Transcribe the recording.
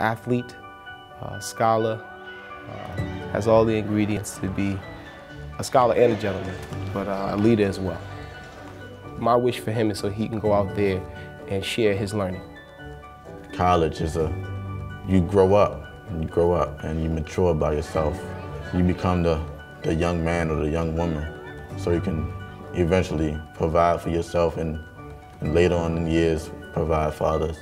athlete, uh, scholar, uh, has all the ingredients to be a scholar and a gentleman, but uh, a leader as well. My wish for him is so he can go out there and share his learning. College is a, you grow up, you grow up and you mature by yourself. You become the, the young man or the young woman so you can eventually provide for yourself and, and later on in years provide for others.